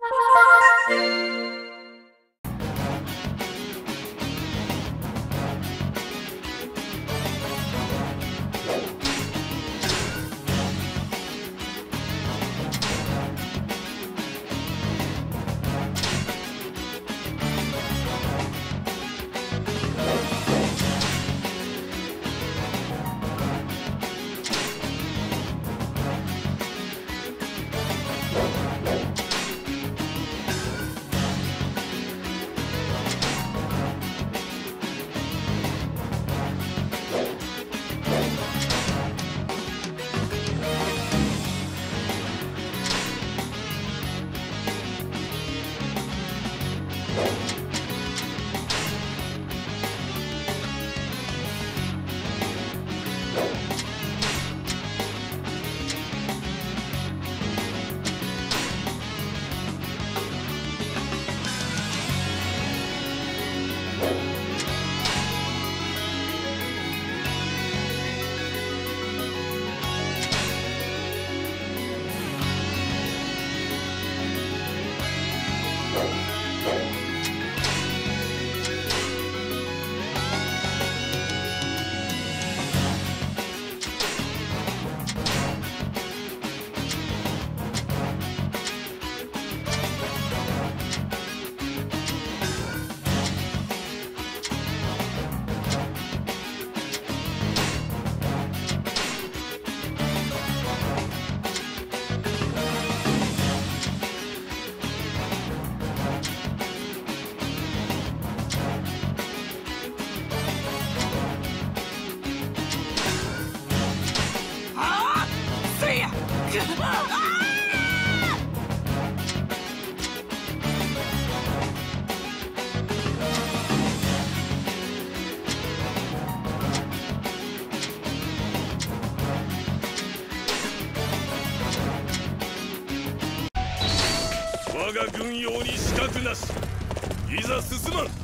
我が軍用に資格なし。いざ進まん。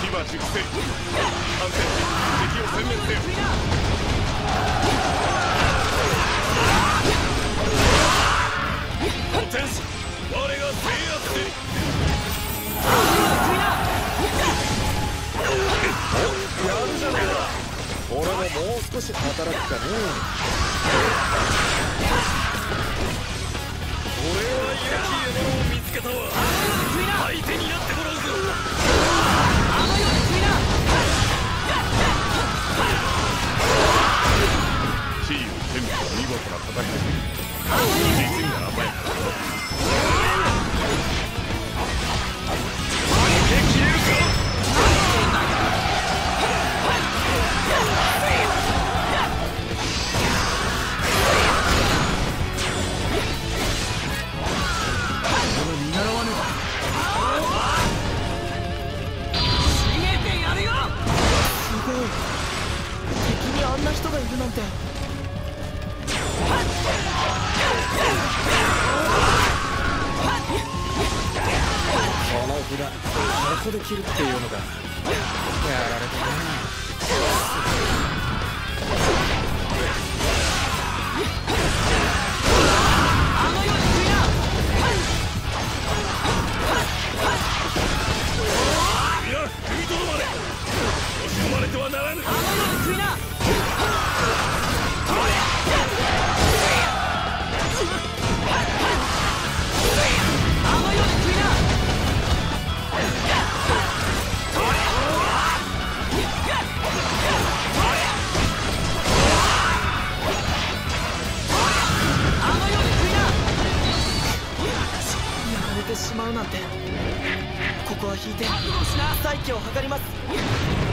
火は熟成反戦し敵を殲滅せよ天使我が制圧せりやるじゃねえか俺ももう少し働くかね俺は良き獲物を見つけたわ相手になってなんて。この札ここで切るっていうのかやられたねうなんて。ここは引いて再起を図ります。